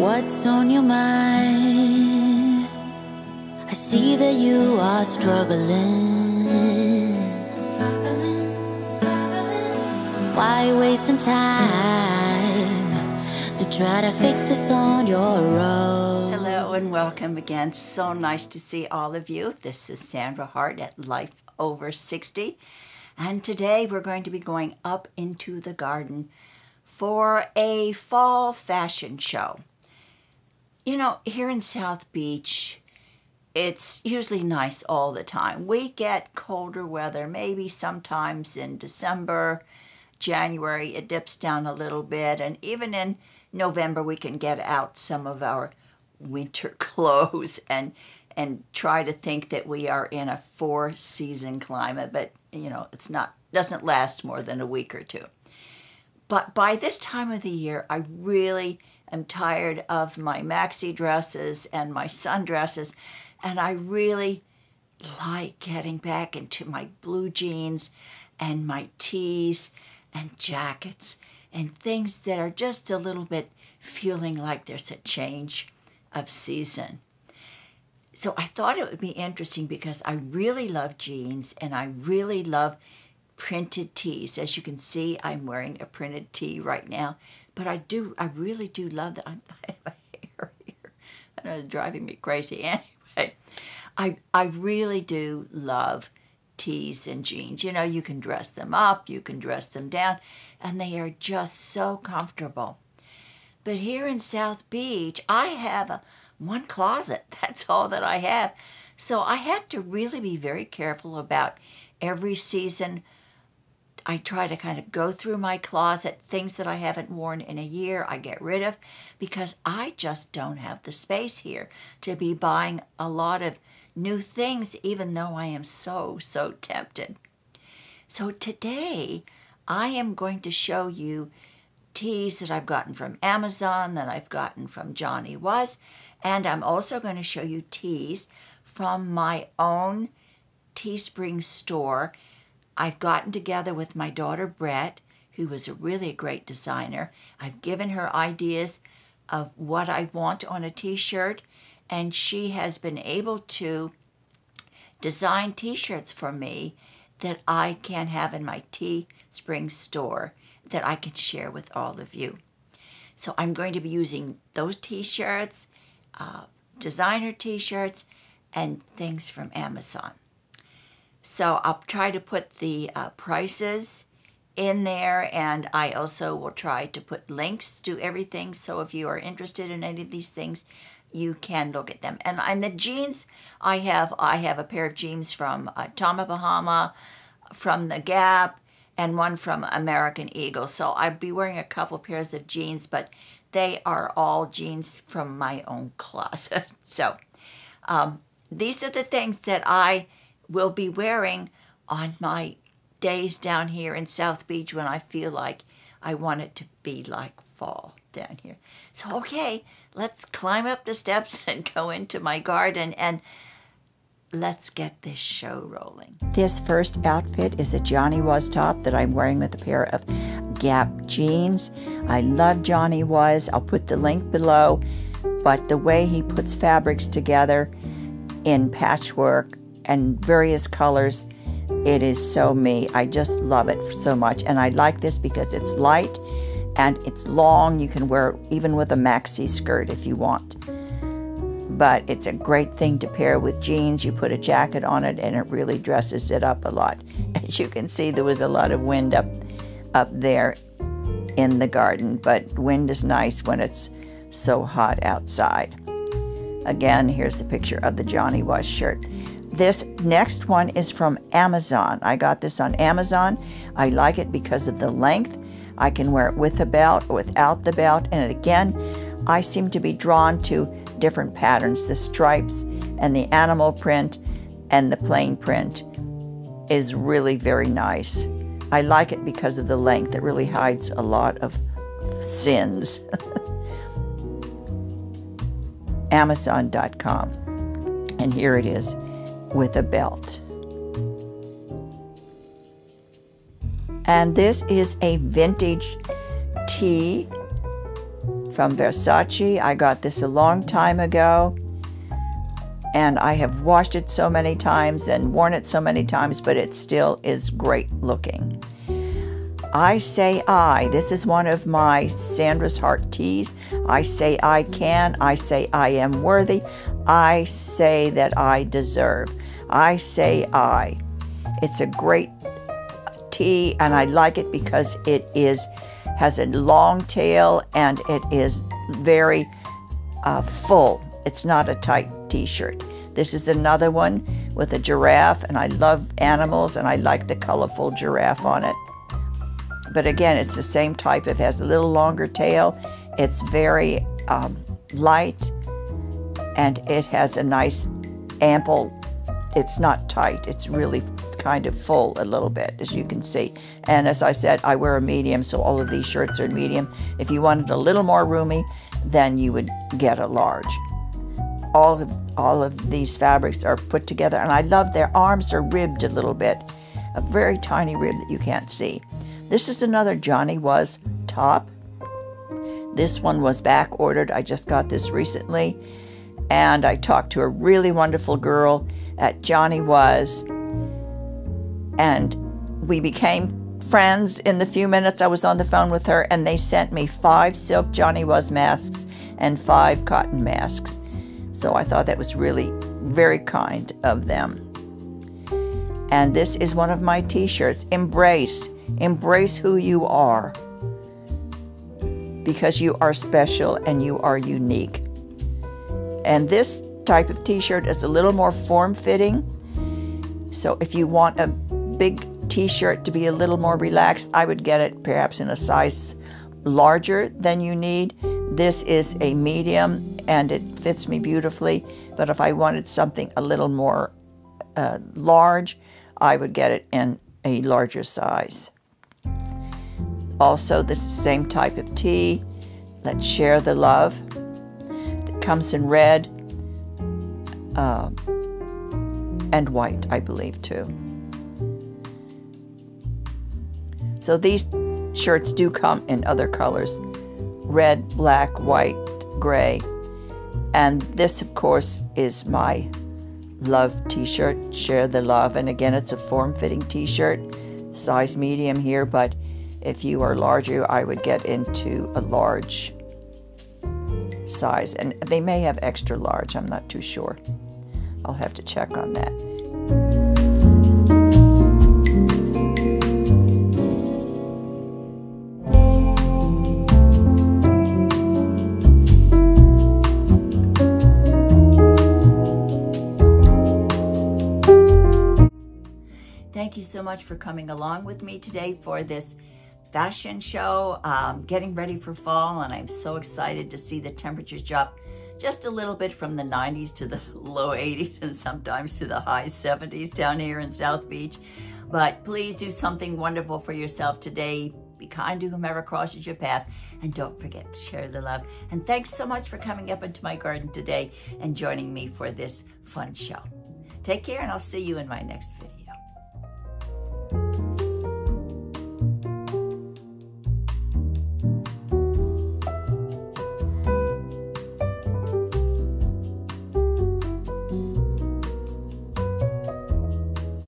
what's on your mind. I see that you are struggling. Struggling, struggling. Why wasting time to try to fix this on your own? Hello and welcome again. So nice to see all of you. This is Sandra Hart at Life Over 60. And today we're going to be going up into the garden for a fall fashion show. You know, here in South Beach, it's usually nice all the time. We get colder weather, maybe sometimes in December, January, it dips down a little bit, and even in November, we can get out some of our winter clothes and and try to think that we are in a four season climate, but you know, it's not doesn't last more than a week or two. But by this time of the year, I really am tired of my maxi dresses and my sundresses, and I really like getting back into my blue jeans and my tees and jackets and things that are just a little bit feeling like there's a change of season. So I thought it would be interesting because I really love jeans and I really love printed tees. As you can see, I'm wearing a printed tee right now, but I do, I really do love that. I have a hair here. I know it's driving me crazy. Anyway, I, I really do love tees and jeans. You know, you can dress them up, you can dress them down, and they are just so comfortable. But here in South Beach, I have a one closet. That's all that I have. So I have to really be very careful about every season I try to kind of go through my closet, things that I haven't worn in a year, I get rid of because I just don't have the space here to be buying a lot of new things, even though I am so, so tempted. So today, I am going to show you tees that I've gotten from Amazon, that I've gotten from Johnny Was, and I'm also going to show you tees from my own Teespring store I've gotten together with my daughter Brett, who is a really great designer. I've given her ideas of what I want on a t-shirt, and she has been able to design t-shirts for me that I can have in my Teespring store that I can share with all of you. So I'm going to be using those t-shirts, uh, designer t-shirts, and things from Amazon. So I'll try to put the uh, prices in there and I also will try to put links to everything. So if you are interested in any of these things, you can look at them. And, and the jeans I have, I have a pair of jeans from uh, Tommy Bahama, from The Gap, and one from American Eagle. So I'd be wearing a couple pairs of jeans, but they are all jeans from my own closet. so um, these are the things that I will be wearing on my days down here in South Beach when I feel like I want it to be like fall down here. So, okay, let's climb up the steps and go into my garden and let's get this show rolling. This first outfit is a Johnny Was top that I'm wearing with a pair of Gap jeans. I love Johnny Was. I'll put the link below, but the way he puts fabrics together in patchwork and various colors. It is so me. I just love it so much. And I like this because it's light and it's long. You can wear it even with a maxi skirt if you want. But it's a great thing to pair with jeans. You put a jacket on it and it really dresses it up a lot. As you can see, there was a lot of wind up, up there in the garden, but wind is nice when it's so hot outside. Again, here's the picture of the Johnny Was shirt. This next one is from Amazon. I got this on Amazon. I like it because of the length. I can wear it with a belt or without the belt. And again, I seem to be drawn to different patterns. The stripes and the animal print and the plain print is really very nice. I like it because of the length. It really hides a lot of sins. Amazon.com. And here it is with a belt. And this is a vintage tee from Versace. I got this a long time ago and I have washed it so many times and worn it so many times, but it still is great looking. I say I. This is one of my Sandra's Heart tees. I say I can. I say I am worthy. I say that I deserve. I say I. It's a great tee and I like it because it is has a long tail and it is very uh, full. It's not a tight t-shirt. This is another one with a giraffe and I love animals and I like the colorful giraffe on it. But again, it's the same type. It has a little longer tail. It's very um, light and it has a nice ample it's not tight. It's really kind of full a little bit as you can see. And as I said I wear a medium so all of these shirts are medium. If you wanted a little more roomy then you would get a large. All of all of these fabrics are put together and I love their arms are ribbed a little bit a very tiny rib that you can't see this is another Johnny Was top. This one was back ordered. I just got this recently. And I talked to a really wonderful girl at Johnny Was, and we became friends. In the few minutes I was on the phone with her, and they sent me five silk Johnny Was masks and five cotton masks. So I thought that was really very kind of them. And this is one of my t shirts Embrace, embrace who you are because you are special and you are unique. And this type of t-shirt is a little more form-fitting. So if you want a big t-shirt to be a little more relaxed, I would get it perhaps in a size larger than you need. This is a medium and it fits me beautifully. But if I wanted something a little more uh, large, I would get it in a larger size. Also, the same type of tee. Let's share the love It comes in red uh, and white, I believe, too. So these shirts do come in other colors red, black, white, gray. And this, of course, is my love t shirt, Share the Love. And again, it's a form fitting t shirt, size medium here, but if you are larger, I would get into a large size. And they may have extra large, I'm not too sure. I'll have to check on that. Thank you so much for coming along with me today for this fashion show, um, getting ready for fall, and I'm so excited to see the temperatures drop just a little bit from the 90s to the low 80s and sometimes to the high 70s down here in South Beach. But please do something wonderful for yourself today. Be kind to whomever crosses your path. And don't forget to share the love. And thanks so much for coming up into my garden today and joining me for this fun show. Take care and I'll see you in my next video.